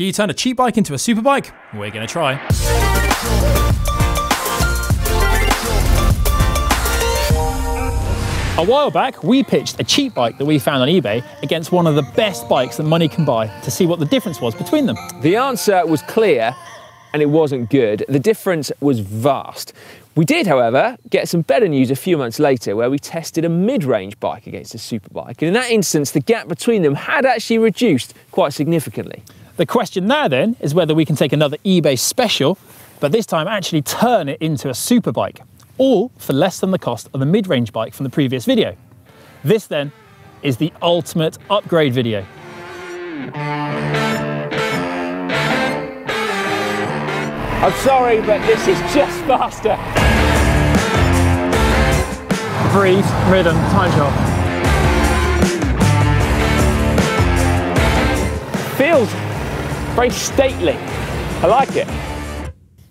Can you turn a cheap bike into a super bike? We're going to try. A while back, we pitched a cheap bike that we found on eBay against one of the best bikes that money can buy to see what the difference was between them. The answer was clear and it wasn't good. The difference was vast. We did, however, get some better news a few months later where we tested a mid-range bike against a superbike. And in that instance, the gap between them had actually reduced quite significantly. The question now then is whether we can take another eBay special, but this time actually turn it into a superbike all for less than the cost of the mid-range bike from the previous video. This then is the ultimate upgrade video. I'm sorry, but this is just faster. Breathe, rhythm, time trial. Feels very stately. I like it.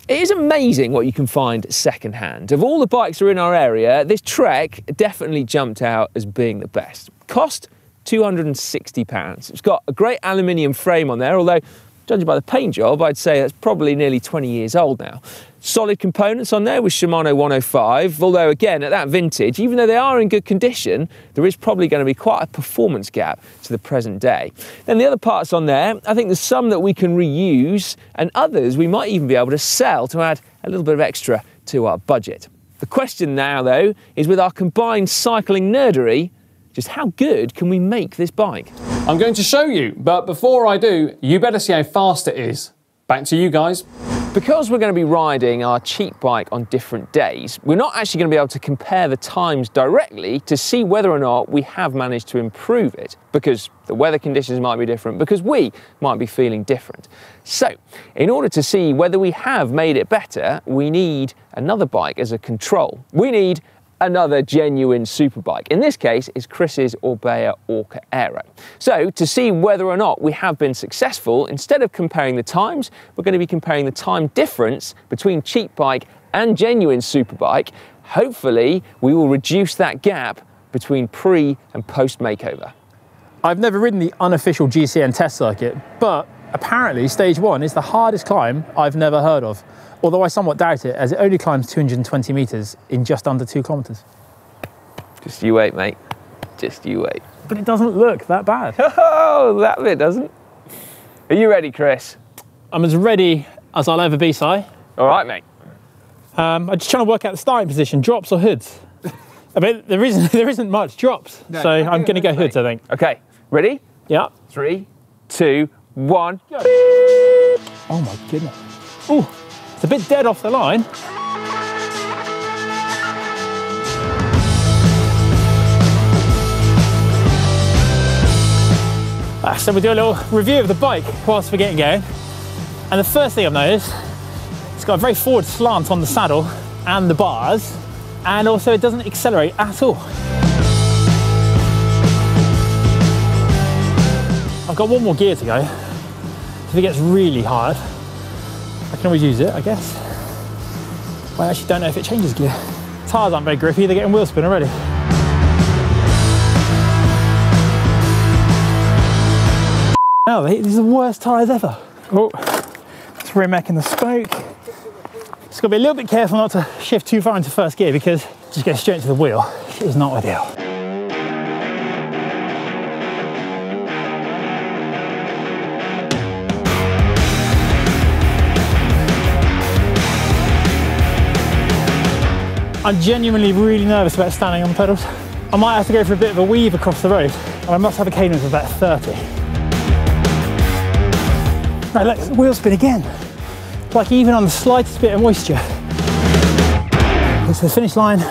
It is amazing what you can find secondhand. Of all the bikes that are in our area, this Trek definitely jumped out as being the best. Cost £260. It's got a great aluminium frame on there, although judging by the paint job, I'd say that's probably nearly 20 years old now. Solid components on there with Shimano 105, although again, at that vintage, even though they are in good condition, there is probably going to be quite a performance gap to the present day. Then the other parts on there, I think there's some that we can reuse, and others we might even be able to sell to add a little bit of extra to our budget. The question now, though, is with our combined cycling nerdery, just how good can we make this bike? I'm going to show you, but before I do, you better see how fast it is. Back to you guys. Because we're going to be riding our cheap bike on different days, we're not actually going to be able to compare the times directly to see whether or not we have managed to improve it, because the weather conditions might be different, because we might be feeling different. So, in order to see whether we have made it better, we need another bike as a control. We need another genuine superbike. In this case, is Chris's Orbea Orca Aero. So to see whether or not we have been successful, instead of comparing the times, we're going to be comparing the time difference between cheap bike and genuine superbike. Hopefully, we will reduce that gap between pre and post makeover. I've never ridden the unofficial GCN test circuit, but apparently stage one is the hardest climb I've never heard of although I somewhat doubt it, as it only climbs 220 metres in just under two kilometres. Just you wait, mate. Just you wait. But it doesn't look that bad. Oh, that bit doesn't. Are you ready, Chris? I'm as ready as I'll ever be, Si. All right, mate. Um, I'm just trying to work out the starting position, drops or hoods. I mean, there isn't, there isn't much drops, no, so I'm going to go hoods, I think. Okay, ready? Yeah. Three, two, one. Go. Oh my goodness. Ooh. It's a bit dead off the line. Ah, so we'll do a little review of the bike whilst we're getting going. And the first thing I've noticed, it's got a very forward slant on the saddle and the bars, and also it doesn't accelerate at all. I've got one more gear to go. If it gets really hard, I can always use it, I guess. But I actually don't know if it changes gear. Tyres aren't very grippy, they're getting wheel spin already. Now, these are the worst tyres ever. Oh, it's mech in the spoke. Just gotta be a little bit careful not to shift too far into first gear because just going straight to the wheel is not ideal. I'm genuinely really nervous about standing on the pedals. I might have to go for a bit of a weave across the road, and I must have a cadence of about 30. Now look, wheel spin again. Like even on the slightest bit of moisture. It's the finish line,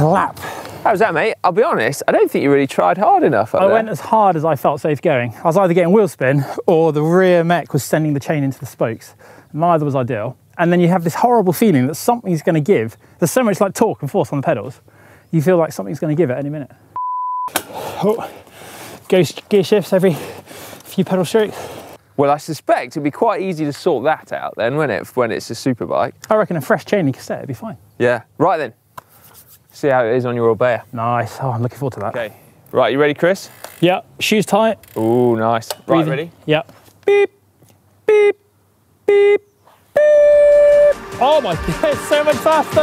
lap. How's that, mate? I'll be honest, I don't think you really tried hard enough. I there. went as hard as I felt safe going. I was either getting wheel spin or the rear mech was sending the chain into the spokes. Neither was ideal and then you have this horrible feeling that something's going to give. There's so much like torque and force on the pedals. You feel like something's going to give at any minute. Oh, go gear shifts every few pedal strokes. Well, I suspect it'd be quite easy to sort that out then, wouldn't it, when it's a super bike? I reckon a fresh chain and cassette would be fine. Yeah. Right then. See how it is on your Orbea. Nice. Oh, I'm looking forward to that. Okay. Right, you ready, Chris? Yeah. Shoes tight. Oh, nice. Breathing. Right, ready? Yeah. Beep. beep, beep. Oh my god, it's so much faster.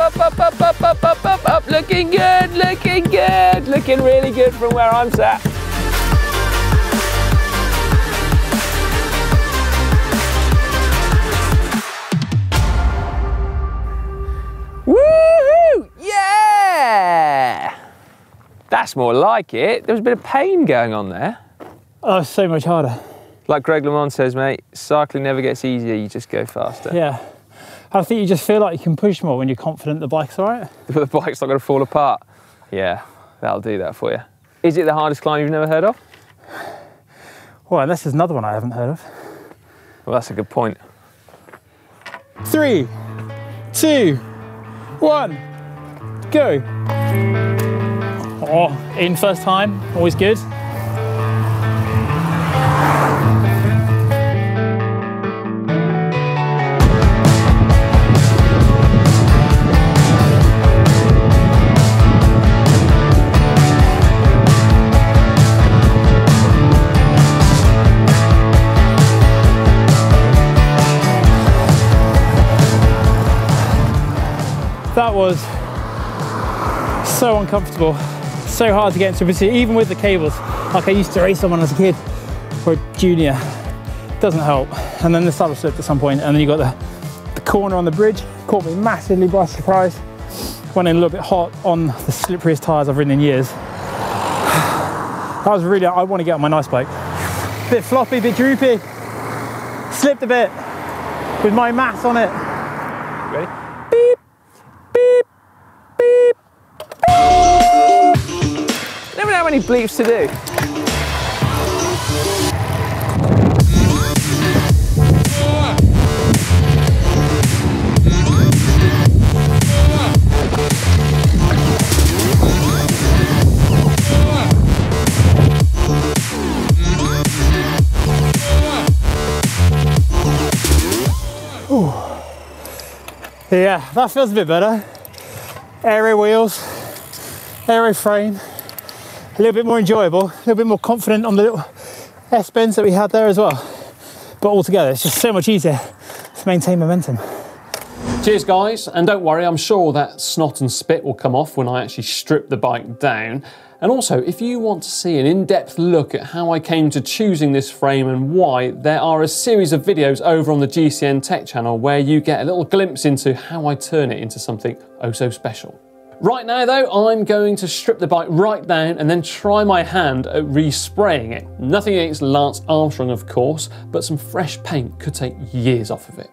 Up, up, up, up, up, up, up. Looking good, looking good, looking really good from where I'm sat. That's more like it. There was a bit of pain going on there. Oh, so much harder. Like Greg LeMond says, mate, cycling never gets easier, you just go faster. Yeah. I think you just feel like you can push more when you're confident the bike's all right. the bike's not going to fall apart. Yeah, that'll do that for you. Is it the hardest climb you've never heard of? Well, unless there's another one I haven't heard of. Well, that's a good point. Three, two, one, go. Oh, in first time, always good. That was so uncomfortable, so hard to get into position, even with the cables. Like I used to race someone as a kid or a junior, doesn't help. And then the saddle slipped at some point, and then you got the, the corner on the bridge, caught me massively by surprise. Went in a little bit hot on the slipperiest tyres I've ridden in years. That was really, I want to get on my nice bike. Bit floppy, bit droopy. Slipped a bit with my mass on it. Ready? How many bleeps to do. Yeah, that feels a bit better. Aero wheels, aero frame, a little bit more enjoyable, a little bit more confident on the little S bends that we had there as well. But altogether, it's just so much easier to maintain momentum. Cheers, guys, and don't worry, I'm sure that snot and spit will come off when I actually strip the bike down. And also, if you want to see an in depth look at how I came to choosing this frame and why, there are a series of videos over on the GCN Tech channel where you get a little glimpse into how I turn it into something oh so special. Right now, though, I'm going to strip the bike right down and then try my hand at respraying it. Nothing against Lance Armstrong, of course, but some fresh paint could take years off of it.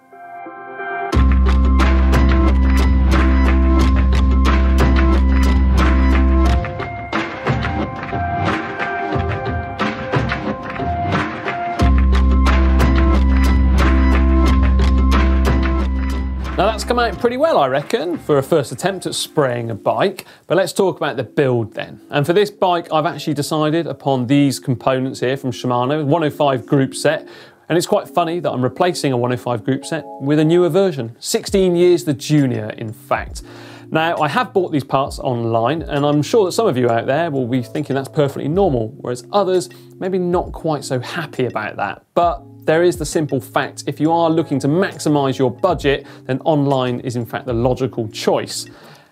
Now that's come out pretty well, I reckon, for a first attempt at spraying a bike. But let's talk about the build then. And for this bike, I've actually decided upon these components here from Shimano, 105 group set. And it's quite funny that I'm replacing a 105 group set with a newer version, 16 years the junior, in fact. Now, I have bought these parts online, and I'm sure that some of you out there will be thinking that's perfectly normal, whereas others maybe not quite so happy about that. But there is the simple fact if you are looking to maximize your budget, then online is in fact the logical choice.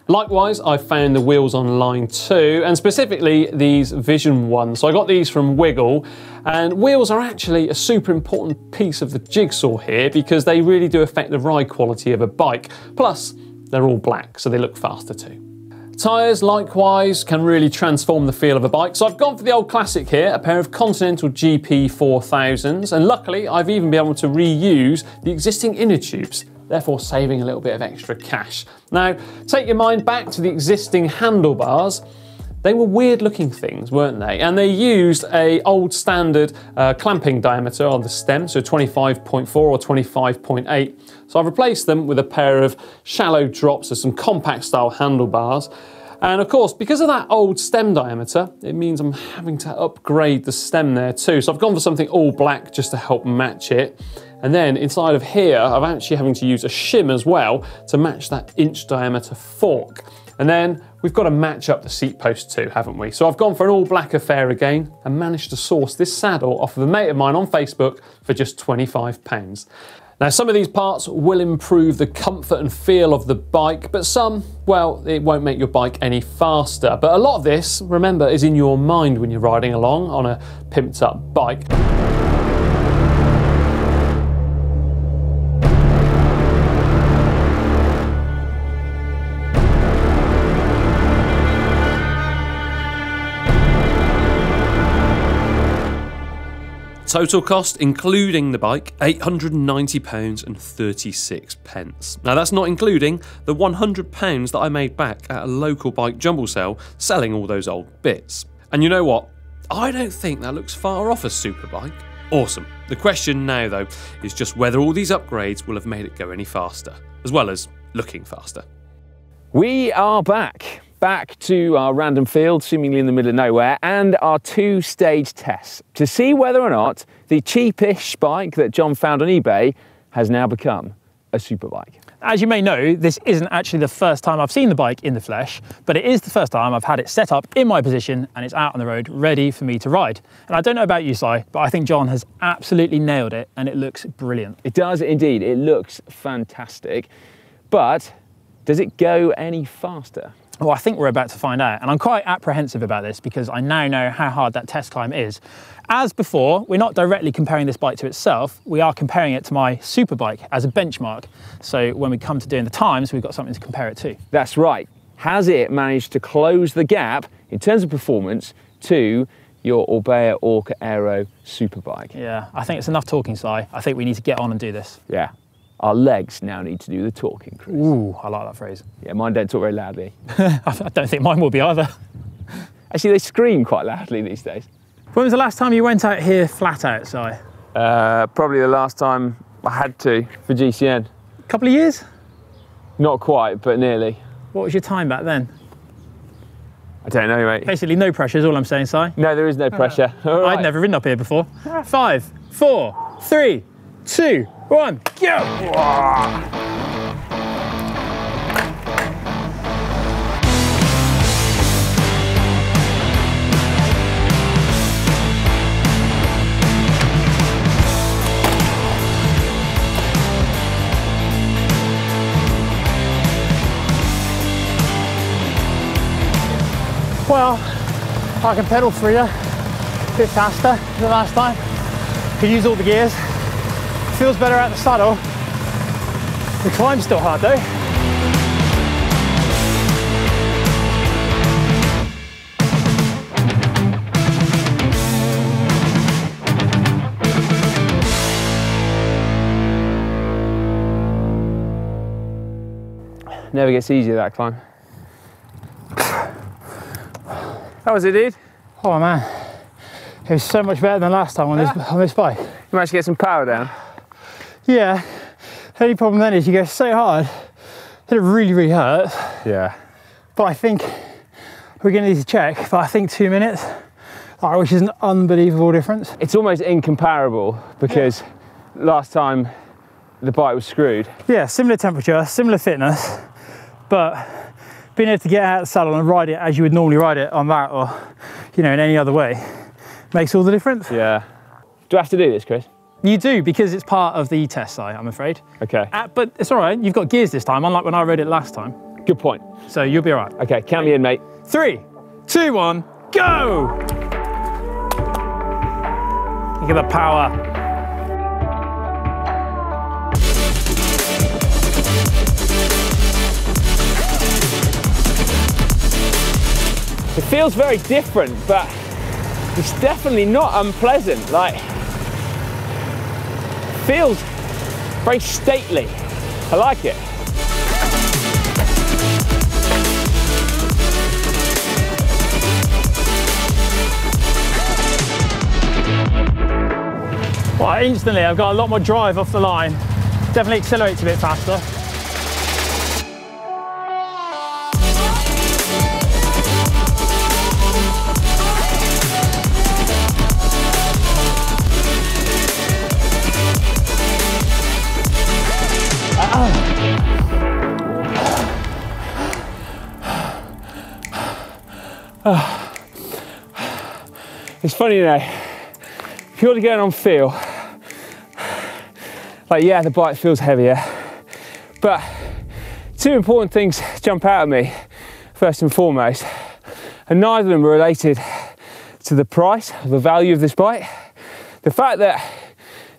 Likewise, I found the wheels online too, and specifically these Vision ones. So I got these from Wiggle, and wheels are actually a super important piece of the jigsaw here because they really do affect the ride quality of a bike. Plus, they're all black, so they look faster too. Tyres, likewise, can really transform the feel of a bike. So I've gone for the old classic here, a pair of Continental GP 4000s, and luckily I've even been able to reuse the existing inner tubes, therefore saving a little bit of extra cash. Now, take your mind back to the existing handlebars. They were weird looking things, weren't they? And they used a old standard uh, clamping diameter on the stem, so 25.4 or 25.8. So I've replaced them with a pair of shallow drops of some compact style handlebars. And of course, because of that old stem diameter, it means I'm having to upgrade the stem there too. So I've gone for something all black just to help match it. And then inside of here, I'm actually having to use a shim as well to match that inch diameter fork. And then we've got to match up the seat post too, haven't we? So I've gone for an all black affair again and managed to source this saddle off of a mate of mine on Facebook for just 25 pounds. Now, some of these parts will improve the comfort and feel of the bike, but some, well, it won't make your bike any faster. But a lot of this, remember, is in your mind when you're riding along on a pimped up bike. Total cost, including the bike, £890 and 36 pence. Now that's not including the £100 that I made back at a local bike jumble sale selling all those old bits. And you know what? I don't think that looks far off a superbike. Awesome. The question now, though, is just whether all these upgrades will have made it go any faster, as well as looking faster. We are back back to our random field, seemingly in the middle of nowhere, and our two stage tests to see whether or not the cheapish bike that John found on eBay has now become a superbike. As you may know, this isn't actually the first time I've seen the bike in the flesh, but it is the first time I've had it set up in my position and it's out on the road ready for me to ride. And I don't know about you, Si, but I think John has absolutely nailed it and it looks brilliant. It does indeed. It looks fantastic. But does it go any faster? Well, I think we're about to find out, and I'm quite apprehensive about this because I now know how hard that test climb is. As before, we're not directly comparing this bike to itself, we are comparing it to my superbike as a benchmark. So when we come to doing the times, we've got something to compare it to. That's right. Has it managed to close the gap in terms of performance to your Orbea Orca Aero superbike? Yeah, I think it's enough talking, Si. I think we need to get on and do this. Yeah. Our legs now need to do the talking, Chris. Ooh, I like that phrase. Yeah, mine don't talk very loudly. I don't think mine will be either. Actually, they scream quite loudly these days. When was the last time you went out here flat out, Si? Uh, probably the last time I had to for GCN. A couple of years? Not quite, but nearly. What was your time back then? I don't know, mate. Basically, no pressure is all I'm saying, Si. No, there is no pressure. All right. I'd never ridden up here before. Five, four, three, two, one, go! Well, I can pedal freer, a bit faster than last time. Could use all the gears. Feels better at the saddle. The climb's still hard though. Never gets easier, that climb. How was it, dude? Oh man, it was so much better than last time on this, ah. on this bike. You managed to get some power down? Yeah, the only problem then is you go so hard that it really, really hurts. Yeah. But I think we're gonna need to check, but I think two minutes, like, which is an unbelievable difference. It's almost incomparable because last time the bike was screwed. Yeah, similar temperature, similar fitness, but being able to get out of the saddle and ride it as you would normally ride it on that or, you know, in any other way makes all the difference. Yeah. Do I have to do this, Chris? You do because it's part of the test site, I'm afraid. Okay. Uh, but it's all right, you've got gears this time, unlike when I rode it last time. Good point. So you'll be all right. Okay, count me in, mate. Three, two, one, go! Look at the power. It feels very different, but it's definitely not unpleasant. Like, feels very stately. I like it. Well, instantly I've got a lot more drive off the line. Definitely accelerates a bit faster. It's funny, you know, if you're going on feel, like, yeah, the bike feels heavier, but two important things jump out at me, first and foremost, and neither of them are related to the price or the value of this bike. The fact that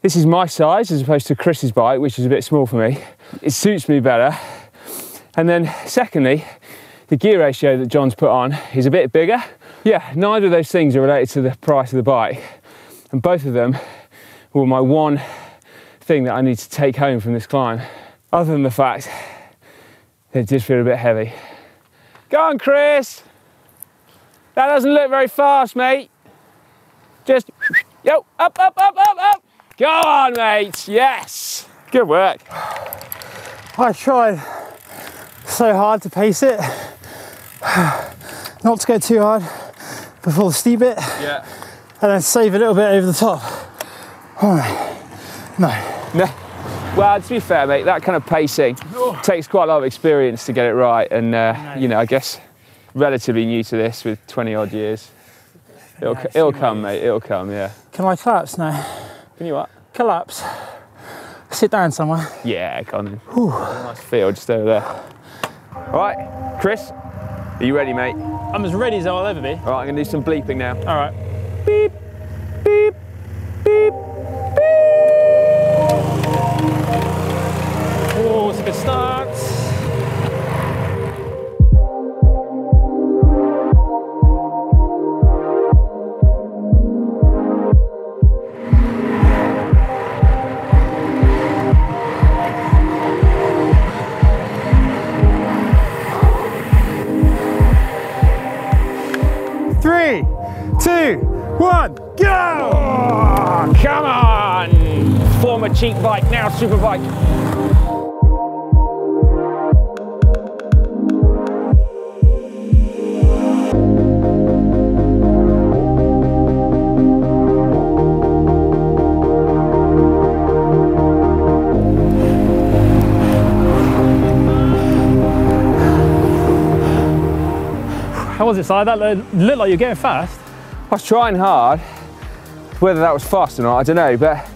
this is my size as opposed to Chris's bike, which is a bit small for me, it suits me better. And then, secondly, the gear ratio that John's put on is a bit bigger. Yeah, neither of those things are related to the price of the bike, and both of them were my one thing that I need to take home from this climb, other than the fact it did feel a bit heavy. Go on, Chris! That doesn't look very fast, mate. Just, yo, up, up, up, up, up. Go on, mate. Yes. Good work. I tried so hard to pace it, not to go too hard before the steep bit, Yeah. and then save a little bit over the top. All right, no. No. Well, to be fair, mate, that kind of pacing takes quite a lot of experience to get it right. And, uh, you know, I guess relatively new to this with 20 odd years. It'll, Yeah, it'll come, mate. It'll come, yeah. Can I collapse now? Can you what? Collapse. Sit down somewhere. Yeah, go on then. Nice field just over there. All right, Chris, are you ready, mate? I'm as ready as I'll ever be. right, I'm going to do some bleeping now. All right. Beep, Beep, beep, beep, Oh, it's a good start. Come on! Former cheap bike, now super bike. How was it, Si? That looked like you're getting fast. I was trying hard. Whether that was fast or not, I don't know. But I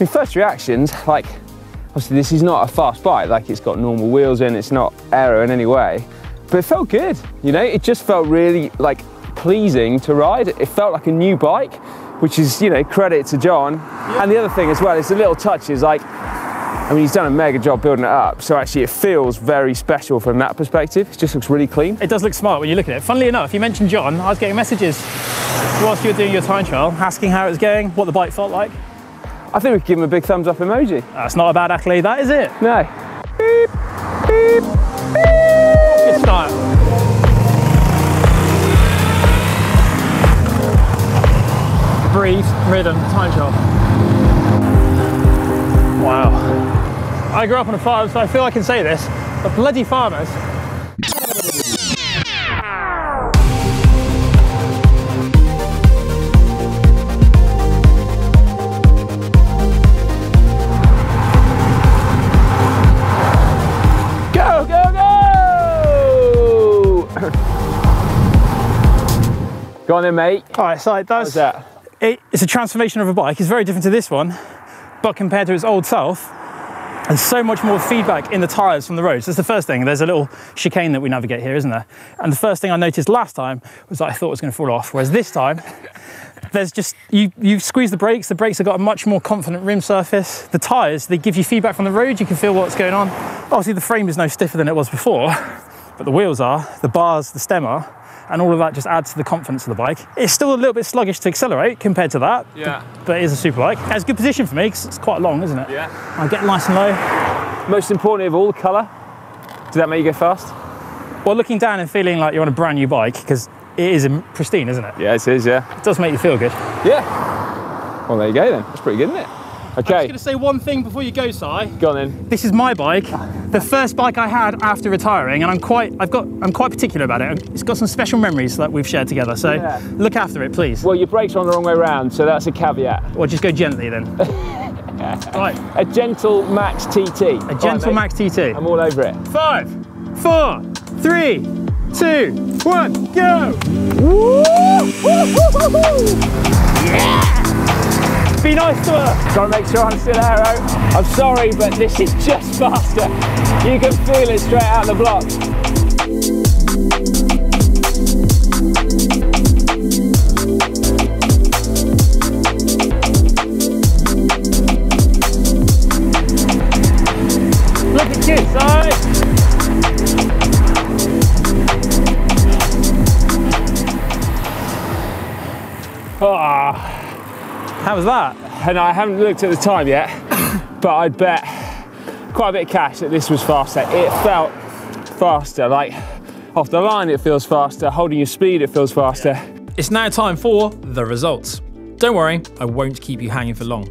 mean, first reactions, like, obviously this is not a fast bike. Like, it's got normal wheels in, it's not aero in any way. But it felt good, you know? It just felt really, like, pleasing to ride. It felt like a new bike, which is, you know, credit to John. And the other thing as well is the little touches, like, I mean, he's done a mega job building it up. So actually, it feels very special from that perspective. It just looks really clean. It does look smart when you look at it. Funnily enough, you mentioned John. I was getting messages whilst you were doing your time trial asking how it was going, what the bike felt like. I think we could give him a big thumbs up emoji. That's not a bad accolade, that is it. No. Good start. Breathe, rhythm, time trial. I grew up on a farm, so I feel I can say this, but bloody farmers. Go, go, go! go on then, mate. All right, so it does. that? it, it's a transformation of a bike. It's very different to this one, but compared to its old self, there's so much more feedback in the tyres from the roads. That's the first thing. There's a little chicane that we navigate here, isn't there? And the first thing I noticed last time was that I thought it was going to fall off, whereas this time, there's just you you squeeze the brakes. The brakes have got a much more confident rim surface. The tyres they give you feedback from the road. You can feel what's going on. Obviously, the frame is no stiffer than it was before, but the wheels are, the bars, the stem are, and all of that just adds to the confidence of the bike. It's still a little bit sluggish to accelerate compared to that, Yeah. but it is a super bike. It has good position for me because it's quite long, isn't it? Yeah. I get nice and low. Most importantly of all, the colour. Did that make you go fast? Well, looking down and feeling like you're on a brand new bike because it is pristine, isn't it? Yeah, it is, yeah. It does make you feel good. Yeah. Well, there you go then. That's pretty good, isn't it? I'm just going to say one thing before you go, Si. go on then. This is my bike, the first bike I had after retiring, and I'm quite, I've got, I'm quite particular about it. It's got some special memories that we've shared together. So Yeah. look after it, please, Well, your brakes are on the wrong way round, so that's a caveat. Well, just go gently then. right, A gentle Max TT. a gentle Max TT. I'm all over it. Five, four, three, two, one, go! Be nice to her. Gotta make sure I'm still aero. I'm sorry, but this is just faster. You can feel it straight out the block. Look at you, sorry. Ah, How was that? and I haven't looked at the time yet, but I'd bet quite a bit of cash that this was faster. It felt faster, like off the line it feels faster, holding your speed it feels faster. It's now time for the results. Don't worry, I won't keep you hanging for long.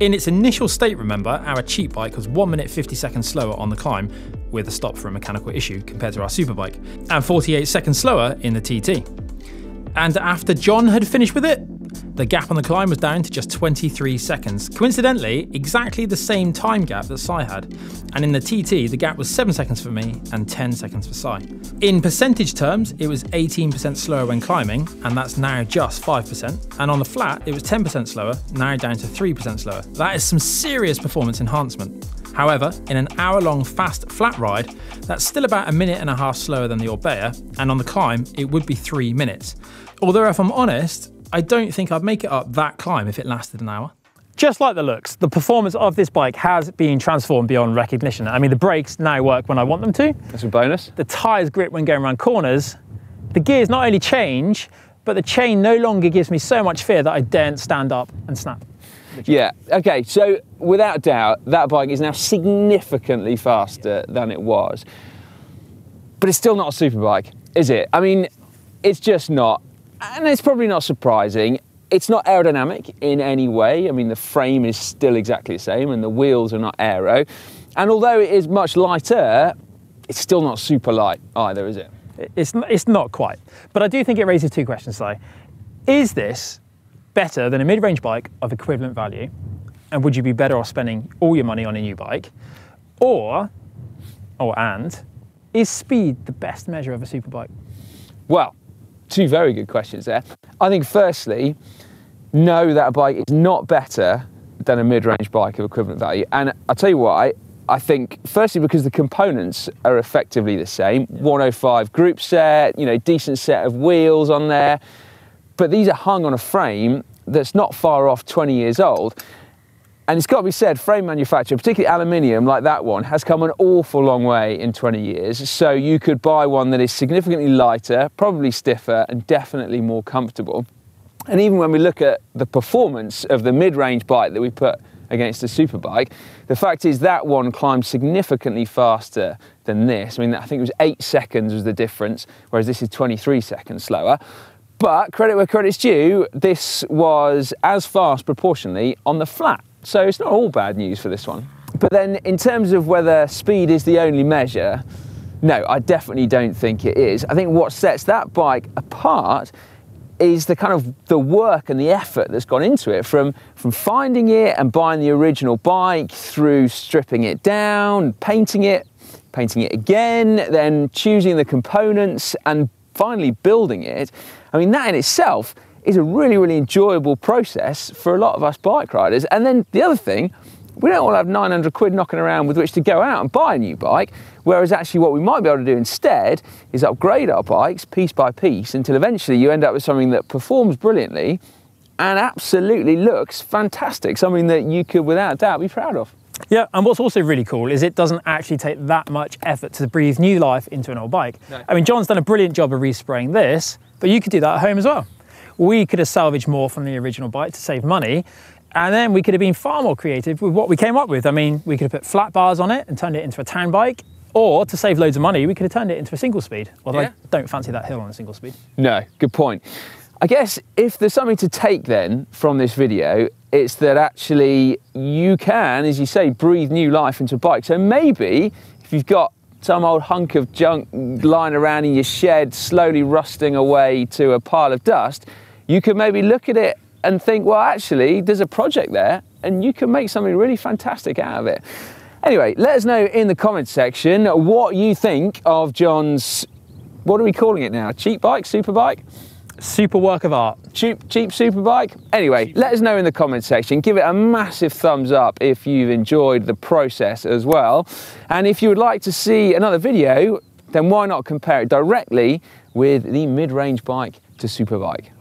In its initial state, remember, our cheap bike was 1 minute 50 seconds slower on the climb with a stop for a mechanical issue compared to our superbike, and 48 seconds slower in the TT. And after John had finished with it, the gap on the climb was down to just 23 seconds. Coincidentally, exactly the same time gap that Si had. And in the TT, the gap was 7 seconds for me and 10 seconds for Si. In percentage terms, it was 18% slower when climbing, and that's now just 5%. And on the flat, it was 10% slower, now down to 3% slower. That is some serious performance enhancement. However, in an hour long fast flat ride, that's still about a minute and a half slower than the Orbea, and on the climb, it would be three minutes. Although, if I'm honest, I don't think I'd make it up that climb if it lasted an hour. Just like the looks, the performance of this bike has been transformed beyond recognition. I mean, the brakes now work when I want them to, That's a bonus. the tyres grip when going around corners, the gears not only change, but the chain no longer gives me so much fear that I daren't stand up and snap. Yeah, okay, so without doubt, that bike is now significantly faster than it was. But it's still not a super bike, is it? I mean, it's just not. And it's probably not surprising. It's not aerodynamic in any way. I mean, the frame is still exactly the same and the wheels are not aero. And although it is much lighter, it's still not super light either, is it? It's, it's not quite. But I do think it raises two questions, though. Is this better than a mid range bike of equivalent value? And would you be better off spending all your money on a new bike? Or, or and, is speed the best measure of a superbike? Well, two very good questions there. I think, firstly, no, that a bike is not better than a mid range bike of equivalent value. And I'll tell you why. I think, firstly, because the components are effectively the same 105 group set, you know, decent set of wheels on there. But these are hung on a frame that's not far off 20 years old. And it's got to be said, frame manufacture, particularly aluminium like that one, has come an awful long way in 20 years. So you could buy one that is significantly lighter, probably stiffer, and definitely more comfortable. And even when we look at the performance of the mid range bike that we put against a superbike, the fact is that one climbed significantly faster than this. I mean, I think it was eight seconds was the difference, whereas this is 23 seconds slower. But credit where credit's due, this was as fast proportionally on the flat. So it's not all bad news for this one. But then, in terms of whether speed is the only measure, no, I definitely don't think it is. I think what sets that bike apart is the kind of the work and the effort that's gone into it from from finding it and buying the original bike through stripping it down, painting it, painting it again, then choosing the components and finally building it. I mean that in itself is a really really enjoyable process for a lot of us bike riders. And then the other thing we don't all have 900 quid knocking around with which to go out and buy a new bike. Whereas actually, what we might be able to do instead is upgrade our bikes piece by piece until eventually you end up with something that performs brilliantly and absolutely looks fantastic. Something that you could, without doubt, be proud of. Yeah, and what's also really cool is it doesn't actually take that much effort to breathe new life into an old bike. No. I mean, John's done a brilliant job of respraying this, but you could do that at home as well. We could have salvaged more from the original bike to save money, and then we could have been far more creative with what we came up with. I mean, we could have put flat bars on it and turned it into a town bike, or to save loads of money, we could have turned it into a single speed. Although Yeah. I don't fancy that hill on a single speed. No, good point. I guess if there's something to take then from this video, it's that actually you can, as you say, breathe new life into a bike. So maybe if you've got some old hunk of junk lying around in your shed, slowly rusting away to a pile of dust, you could maybe look at it and think, well, actually, there's a project there and you can make something really fantastic out of it. Anyway, let us know in the comments section what you think of John's what are we calling it now? Cheap bike, super bike? Super work of art. cheap cheap super bike anyway let us know in the comments section give it a massive thumbs up if you've enjoyed the process as well and if you would like to see another video then why not compare it directly with the mid-range bike to super bike